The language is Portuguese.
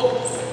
Oh.